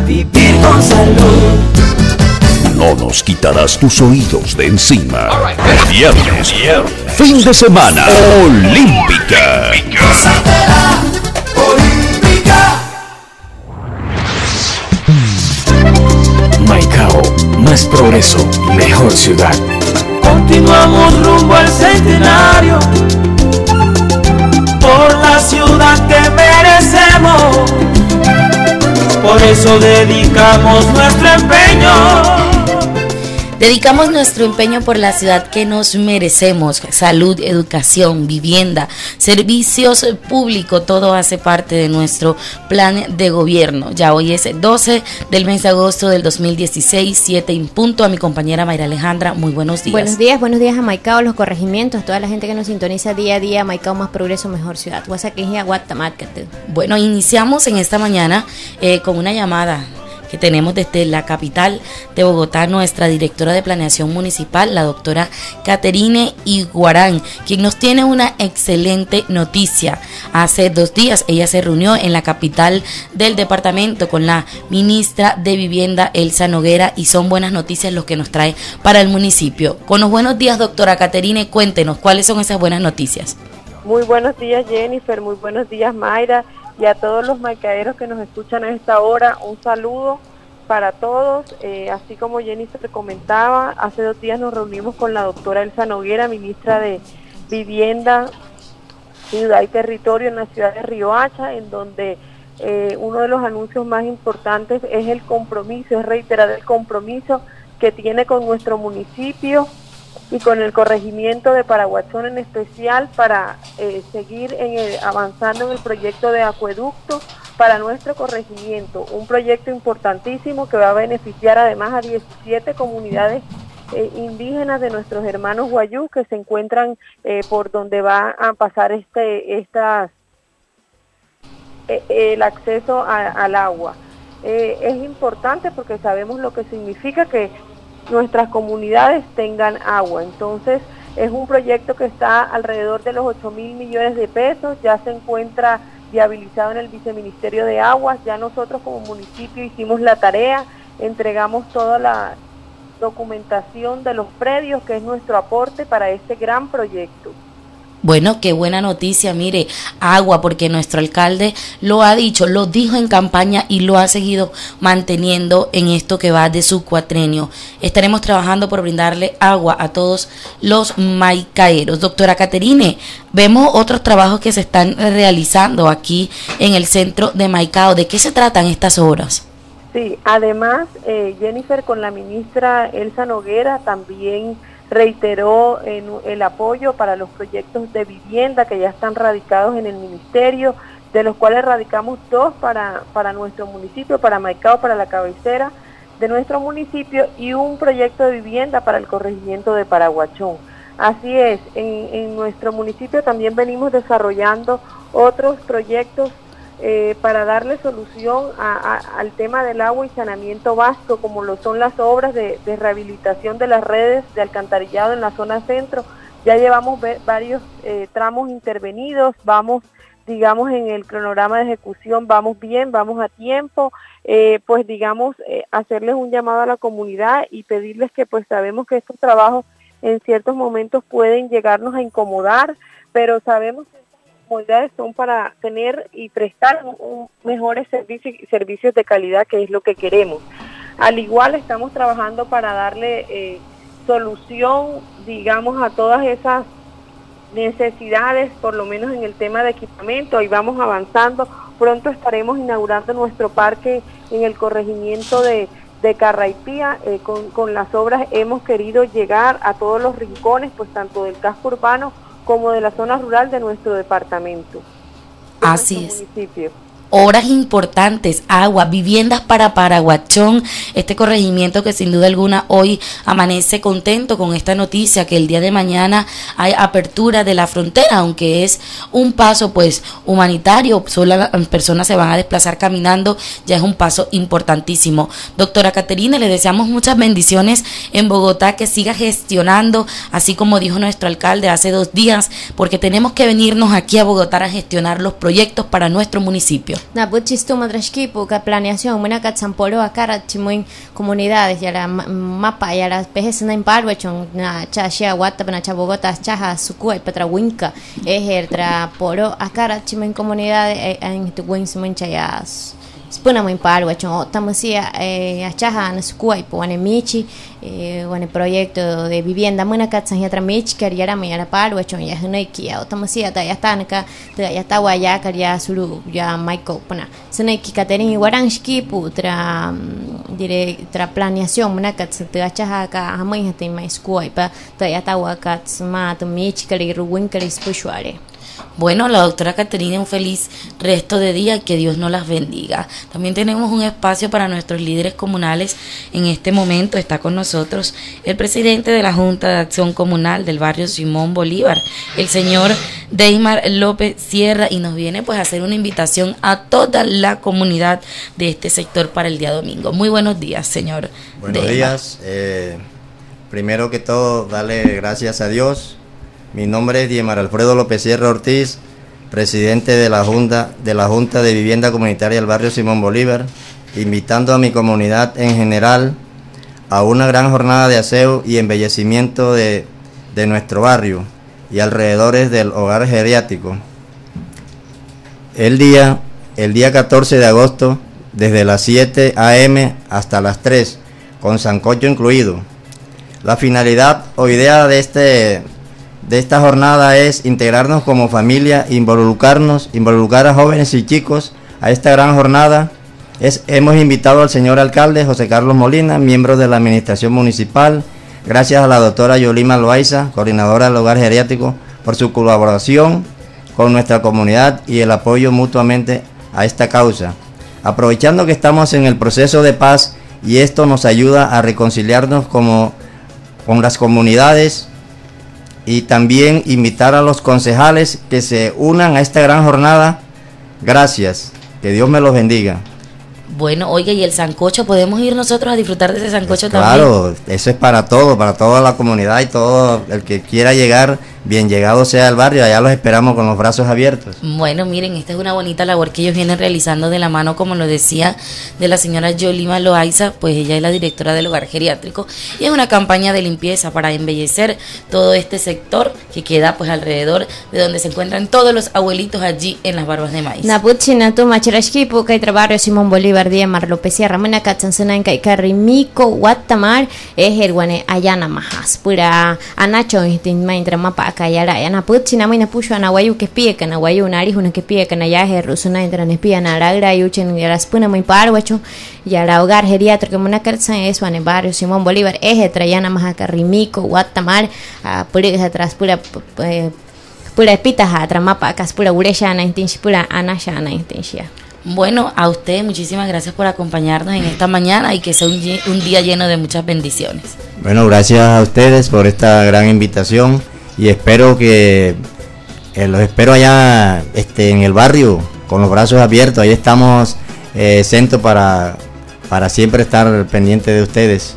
vivir con salud. No nos quitarás tus oídos de encima. Viernes, fin de semana, Olímpica. Olímpica. Maicao, más progreso, mejor ciudad. Continuamos rumbo al centenario por la ciudad que merecemos. Por eso dedicamos nuestro empeño Dedicamos nuestro empeño por la ciudad que nos merecemos. Salud, educación, vivienda, servicios públicos, todo hace parte de nuestro plan de gobierno. Ya hoy es 12 del mes de agosto del 2016, 7 en punto. A mi compañera Mayra Alejandra, muy buenos días. Buenos días, buenos días a Maicao, los corregimientos, toda la gente que nos sintoniza día a día. Maicao, más progreso, mejor ciudad. Bueno, iniciamos en esta mañana eh, con una llamada que tenemos desde la capital de Bogotá, nuestra directora de planeación municipal, la doctora Caterine Iguarán, quien nos tiene una excelente noticia. Hace dos días ella se reunió en la capital del departamento con la ministra de Vivienda, Elsa Noguera, y son buenas noticias los que nos trae para el municipio. Con los buenos días, doctora Caterine, cuéntenos cuáles son esas buenas noticias. Muy buenos días, Jennifer. Muy buenos días, Mayra y a todos los mercaderos que nos escuchan a esta hora, un saludo para todos. Eh, así como Jenny se comentaba, hace dos días nos reunimos con la doctora Elsa Noguera, ministra de Vivienda, Ciudad y Territorio en la ciudad de Riohacha, en donde eh, uno de los anuncios más importantes es el compromiso, es reiterar el compromiso que tiene con nuestro municipio y con el corregimiento de Paraguachón en especial para eh, seguir avanzando en el proyecto de acueducto para nuestro corregimiento, un proyecto importantísimo que va a beneficiar además a 17 comunidades eh, indígenas de nuestros hermanos guayú que se encuentran eh, por donde va a pasar este estas el acceso al agua. es importante porque sabemos lo que significa que nuestras comunidades tengan agua. Entonces, es un proyecto que está alrededor de los 8 mil millones de pesos, ya se encuentra viabilizado en el Viceministerio de Aguas, ya nosotros como municipio hicimos la tarea, entregamos toda la documentación de los predios, que es nuestro aporte para este gran proyecto. Bueno, qué buena noticia, mire, agua, porque nuestro alcalde lo ha dicho, lo dijo en campaña y lo ha seguido manteniendo en esto que va de su cuatrenio. Estaremos trabajando por brindarle agua a todos los maicaeros. Doctora Caterine, vemos otros trabajos que se están realizando aquí en el centro de Maicao. ¿De qué se tratan estas obras? Sí, además, eh, Jennifer, con la ministra Elsa Noguera también reiteró el apoyo para los proyectos de vivienda que ya están radicados en el ministerio, de los cuales radicamos dos para, para nuestro municipio, para Maicao, para la cabecera de nuestro municipio y un proyecto de vivienda para el corregimiento de Paraguachón. Así es, en, en nuestro municipio también venimos desarrollando otros proyectos eh, para darle solución al tema del agua y saneamiento vasco, como lo son las obras de, rehabilitación de las redes de alcantarillado en la zona centro. Ya llevamos varios eh, tramos intervenidos, vamos digamos en el cronograma de ejecución vamos bien, vamos a tiempo, eh, pues digamos hacerles un llamado a la comunidad y pedirles que pues sabemos que estos trabajos en ciertos momentos pueden llegarnos a incomodar, pero sabemos que son para tener y prestar mejores servicios, servicios de calidad, que es lo que queremos. Al igual estamos trabajando para darle eh, solución, digamos, a todas esas necesidades, por lo menos en el tema de equipamiento, y vamos avanzando. Pronto estaremos inaugurando nuestro parque en el corregimiento de, de Carraipía. Eh, con las obras hemos querido llegar a todos los rincones, pues tanto del casco urbano como de la zona rural de nuestro departamento. Así es. Municipio obras importantes, agua, viviendas para Paraguachón, este corregimiento que sin duda alguna hoy amanece contento con esta noticia que el día de mañana hay apertura de la frontera, aunque es un paso pues humanitario, solo las personas se van a desplazar caminando, ya es un paso importantísimo. Doctora Caterina, le deseamos muchas bendiciones en Bogotá, que siga gestionando, así como dijo nuestro alcalde hace dos días, porque tenemos que venirnos aquí a Bogotá a gestionar los proyectos para nuestro municipio. Na buchistu madrashkipu ka planeación muna ka tsampolo akara chimuin comunidades ya la ma- mapa ya las pejes na imparwechon na chashia wata na chabogota chaja sukua petra winka ejer tra polo akara chimuin comunidades eh, en tu win simuin chayas spuna muy paro hecho tamusia eh achaja na sukua ipo wane michi eh proyecto de vivienda muna katsan ya tramich kar ya rami ya paro hecho ya hnaiki ya tamusia ta ya está ka ta ya está waya kar ya ya maiko puna senaiki katerin waranshki putra mm, dire tra planeación muna katsan ta achaja ka hamai hati mai sukua ipa ta ya está wakats ma tu mich kar ruwin kar spushware Bueno, la doctora Caterina, un feliz resto de día, que Dios nos las bendiga. También tenemos un espacio para nuestros líderes comunales. En este momento está con nosotros el presidente de la Junta de Acción Comunal del barrio Simón Bolívar, el señor Deimar López Sierra, y nos viene pues a hacer una invitación a toda la comunidad de este sector para el día domingo. Muy buenos días, señor. Buenos Deimar. días. eh, primero que todo, darle gracias a Dios. Mi nombre es Diemar Alfredo López Sierra Ortiz, presidente de la Junta de la Junta de Vivienda Comunitaria del barrio Simón Bolívar, invitando a mi comunidad en general a una gran jornada de aseo y embellecimiento de, nuestro barrio y alrededores del hogar geriátrico. El día, el día 14 de agosto, desde las 7 a.m. hasta las 3, con sancocho incluido. La finalidad o idea de, este, de esta jornada es integrarnos como familia, involucrarnos, involucrar a jóvenes y chicos a esta gran jornada. Es, hemos invitado al señor alcalde José Carlos Molina, miembro de la administración municipal, gracias a la doctora Yolima Loaiza, coordinadora del hogar geriátrico, por su colaboración con nuestra comunidad y el apoyo mutuamente a esta causa. Aprovechando que estamos en el proceso de paz y esto nos ayuda a reconciliarnos como, con las comunidades y también invitar a los concejales que se unan a esta gran jornada. Gracias. Que Dios me los bendiga. Bueno, oiga, y el sancocho, ¿podemos ir nosotros a disfrutar de ese sancocho también? Claro, eso es para todo, para toda la comunidad y todo el que quiera llegar, bien llegado sea al barrio, allá los esperamos con los brazos abiertos. Bueno, miren, esta es una bonita labor que ellos vienen realizando de la mano, como lo decía, de la señora Yolima Loaiza, pues ella es la directora del hogar geriátrico, y es una campaña de limpieza para embellecer todo este sector que queda pues alrededor de donde se encuentran todos los abuelitos allí en las barbas de maíz. Machirashkipu kay trabarrio Simón Bolívar Diemar López Sierra Guatamar es el guane ayana majas pura anacho mapa akayara ya napuchi na mina pusho anawayu que pie kana wayu nari una que pie kana ya es rusuna entra ne pia na lagra yuchen las puna muy parwacho ya la hogar geriátrico muna katsan es guane barrio Simón Bolívar es el trayana maja Carrimico Guatamar pura atrás pura eh, pura pitas atra mapa akas pura uresha na intinshi pura anasha na intinshia Bueno, a ustedes muchísimas gracias por acompañarnos en esta mañana y que sea un, un día lleno de muchas bendiciones. Bueno, gracias a ustedes por esta gran invitación y espero que eh, los espero allá este, en el barrio con los brazos abiertos. Ahí estamos eh, para, para siempre estar pendiente de ustedes.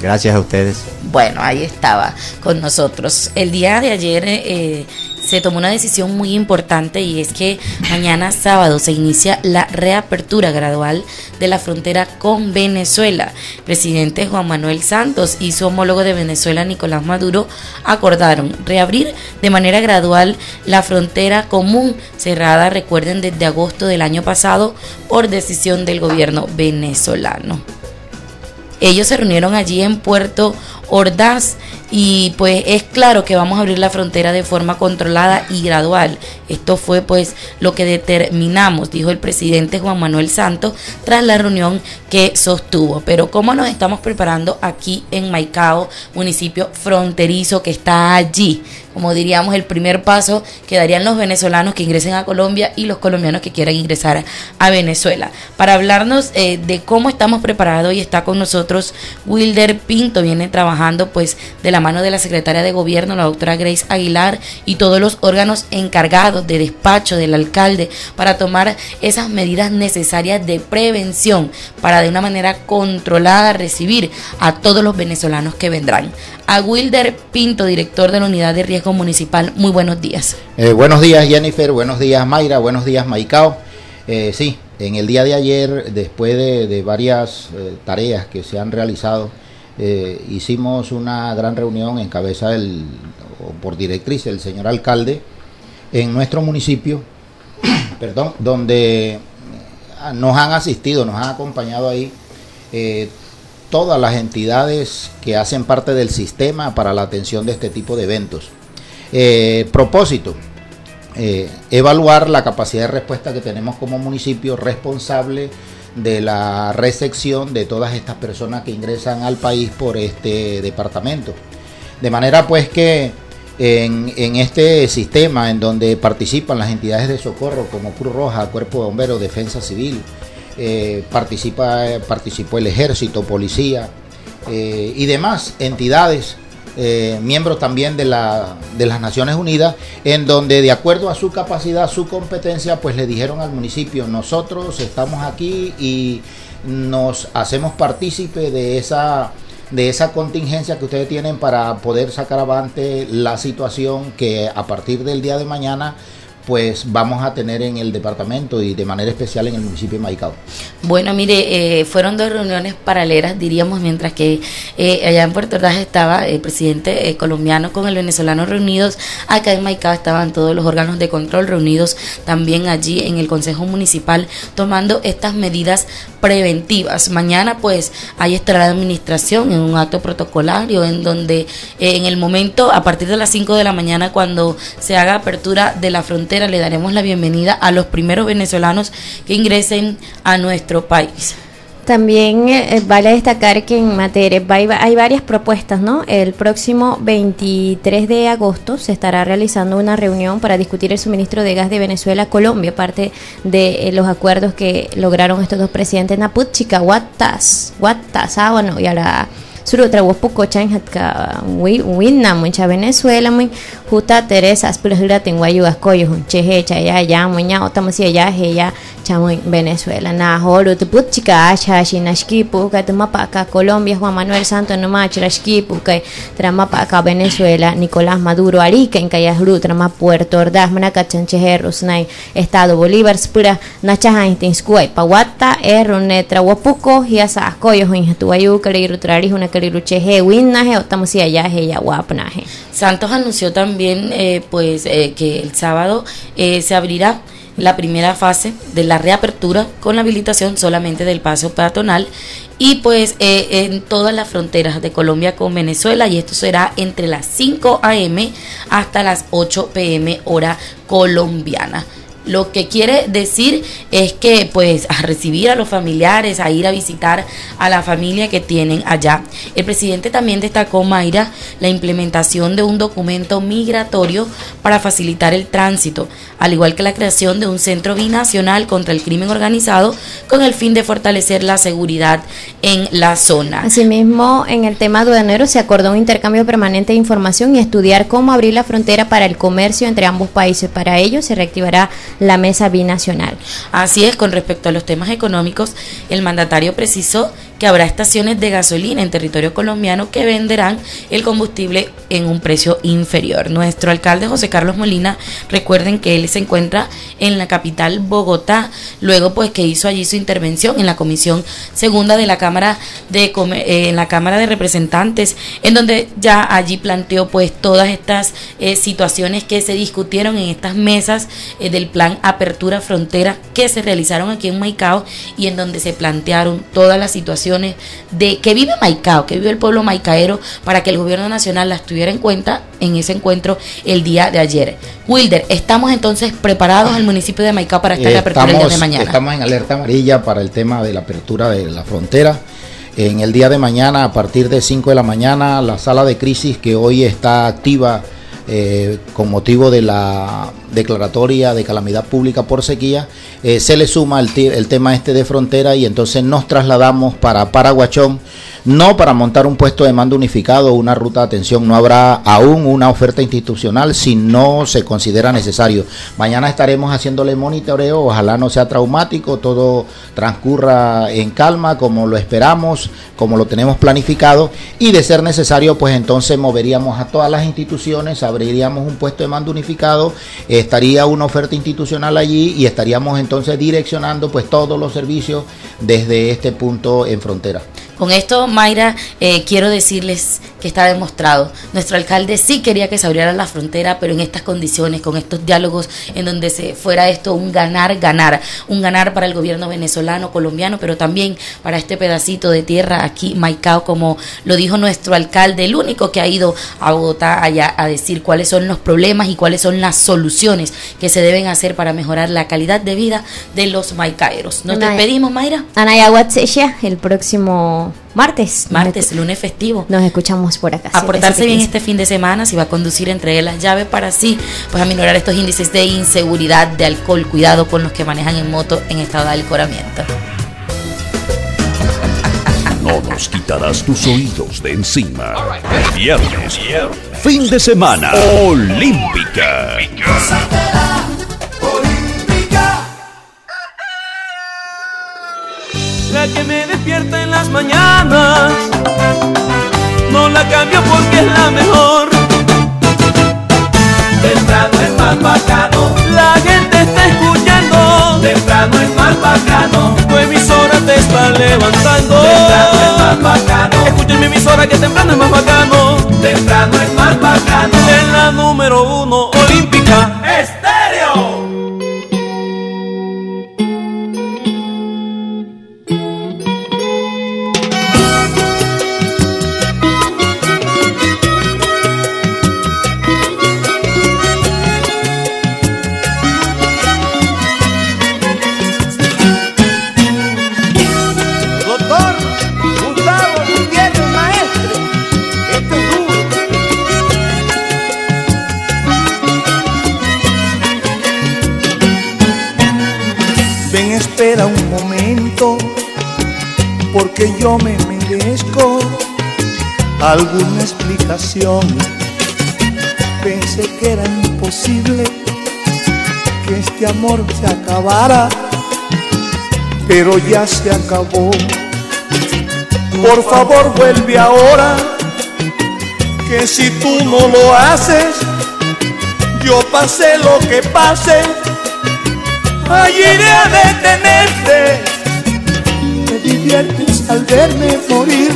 Gracias a ustedes. Bueno, ahí estaba con nosotros. El día de ayer eh, se tomó una decisión muy importante y es que mañana sábado se inicia la reapertura gradual de la frontera con Venezuela. El presidente Juan Manuel Santos y su homólogo de Venezuela, Nicolás Maduro, acordaron reabrir de manera gradual la frontera común cerrada, recuerden, desde agosto del año pasado por decisión del gobierno venezolano. Ellos se reunieron allí en Puerto Ordaz y pues es claro que vamos a abrir la frontera de forma controlada y gradual. Esto fue pues lo que determinamos, dijo el presidente Juan Manuel Santos tras la reunión que sostuvo. Pero ¿cómo nos estamos preparando aquí en Maicao, municipio fronterizo que está allí? Como diríamos, el primer paso que darían los venezolanos que ingresen a Colombia y los colombianos que quieran ingresar a Venezuela. Para hablarnos eh, de cómo estamos preparados y está con nosotros Wilder Pinto, viene trabajando pues de la mano de la secretaria de gobierno, la doctora Grace Aguilar y todos los órganos encargados de despacho del alcalde para tomar esas medidas necesarias de prevención para de una manera controlada recibir a todos los venezolanos que vendrán. A Wilder Pinto, director de la unidad de riesgo municipal, muy buenos días. Eh, buenos días Jennifer, buenos días Mayra, buenos días Maicao. Eh, sí, en el día de ayer, después de, varias eh, tareas que se han realizado, eh, hicimos una gran reunión en cabeza del, o por directriz del señor alcalde en nuestro municipio, perdón, donde nos han asistido, nos han acompañado ahí todas las entidades que hacen parte del sistema para la atención de este tipo de eventos. propósito, eh, evaluar la capacidad de respuesta que tenemos como municipio responsable de la recepción de todas estas personas que ingresan al país por este departamento. De manera pues que en, este sistema en donde participan las entidades de socorro como Cruz Roja, Cuerpo de Bomberos, Defensa Civil, eh, participa, participó el Ejército, Policía eh, y demás entidades eh, miembros también de, la, de las Naciones Unidas, en donde de acuerdo a su capacidad, su competencia, pues le dijeron al municipio, nosotros estamos aquí y nos hacemos partícipe de esa de esa contingencia que ustedes tienen para poder sacar avante la situación que a partir del día de mañana pues vamos a tener en el departamento y de manera especial en el municipio de Maicao. Bueno, mire, eh, fueron dos reuniones paralelas, diríamos, mientras que eh, allá en Puerto Ordaz estaba el presidente eh, colombiano con el venezolano reunidos, acá en Maicao estaban todos los órganos de control reunidos también allí en el Consejo Municipal tomando estas medidas preventivas. Mañana pues ahí estará la administración en un acto protocolario en donde en el momento, a partir de las 5 de la mañana, cuando se haga apertura de la frontera, le daremos la bienvenida a los primeros venezolanos que ingresen a nuestro país. También eh, vale destacar que en materia hay, varias propuestas, ¿no? El próximo 23 de agosto se estará realizando una reunión para discutir el suministro de gas de Venezuela a Colombia, parte de eh, los acuerdos que lograron estos dos presidentes Naput, Chica, Guatas, Guatas, ah, bueno, y ahora suru trawo poco chan hat ka wi winna mun cha Venezuela muy juta Teresa aspul hira tin wayu askoyo hun che he cha ya ya mun ya otama si ya he ya cha muy Venezuela. Na horo tu put chica cha shi nashki pu ka tuma pa ka Colombia Juan Manuel Santos no ma chirashki pu ka trama pa ka Venezuela Nicolás Maduro Arica en kaya hru trama Puerto Ordaz mana ka chan che he rusnai Estado Bolívar spura na cha ha tin skuai pa wata erro ne trawo poco Santos anunció también eh, pues eh, que el sábado eh, se abrirá la primera fase de la reapertura con la habilitación solamente del paso peatonal y pues en todas las fronteras de Colombia con Venezuela y esto será entre las 5 a.m. hasta las 8 p.m. hora colombiana. Lo que quiere decir es que pues a recibir a los familiares, a ir a visitar a la familia que tienen allá. El presidente también destacó, Mayra, la implementación de un documento migratorio para facilitar el tránsito, al igual que la creación de un centro binacional contra el crimen organizado con el fin de fortalecer la seguridad en la zona. Asimismo, en el tema aduanero se acordó un intercambio permanente de información y estudiar cómo abrir la frontera para el comercio entre ambos países. Para ello se reactivará la mesa binacional. Así es, con respecto a los temas económicos, el mandatario precisó que habrá estaciones de gasolina en territorio colombiano que venderán el combustible en un precio inferior. Nuestro alcalde José Carlos Molina, recuerden que él se encuentra en la capital Bogotá, luego pues que hizo allí su intervención en la comisión segunda de la Cámara de eh, la Cámara de Representantes, en donde ya allí planteó pues todas estas eh, situaciones que se discutieron en estas mesas eh, del plan Apertura Frontera que se realizaron aquí en Maicao y en donde se plantearon todas las situaciones de que vive Maicao, que vive el pueblo maicaero, para que el gobierno nacional las tuviera en cuenta en ese encuentro el día de ayer. Wilder, ¿estamos entonces preparados el municipio de Maicao para esta reapertura el día de mañana? Estamos en alerta amarilla para el tema de la apertura de la frontera. En el día de mañana, a partir de 5 de la mañana, la sala de crisis que hoy está activa eh, con motivo de la declaratoria de calamidad pública por sequía, eh, se le suma el, tema este de frontera y entonces nos trasladamos para Paraguachón, no para montar un puesto de mando unificado una ruta de atención. No habrá aún una oferta institucional si no se considera necesario. Mañana estaremos haciéndole monitoreo, ojalá no sea traumático, todo transcurra en calma como lo esperamos, como lo tenemos planificado y de ser necesario pues entonces moveríamos a todas las instituciones, abriríamos un puesto de mando unificado, estaría una oferta institucional allí y estaríamos entonces direccionando pues todos los servicios desde este punto en frontera. Con esto, Mayra, eh, quiero decirles que está demostrado. Nuestro alcalde sí quería que se abriera la frontera, pero en estas condiciones, con estos diálogos en donde se fuera esto un ganar, ganar. Un ganar para el gobierno venezolano, colombiano, pero también para este pedacito de tierra aquí, Maicao, como lo dijo nuestro alcalde, el único que ha ido a Bogotá allá a decir cuáles son los problemas y cuáles son las soluciones que se deben hacer para mejorar la calidad de vida de los maicaeros. Nos despedimos, Mayra. Anaya el próximo martes. Martes, lunes festivo. Nos escuchamos por acá. Aportarse bien este fin de semana, si va a conducir, entregue las llaves para así, pues aminorar estos índices de inseguridad, de alcohol, cuidado con los que manejan en moto en estado de alcoramiento. No nos quitarás tus oídos de encima. Viernes, fin de semana, Olímpica. Las mañanas. No la cambio porque es la mejor. Temprano es más bacano. La gente está escuchando. Temprano es más bacano. Tu emisora te está levantando. Temprano es más bacano. Escucha mi emisora que temprano es más bacano. Temprano es más bacano. En la número uno olímpica. Porque yo me merezco alguna explicación. Pensé que era imposible que este amor se acabara, pero ya se acabó. Por favor vuelve ahora, que si tú no lo haces, yo pasé lo que pase, allí iré a detenerte diviertes al verme morir.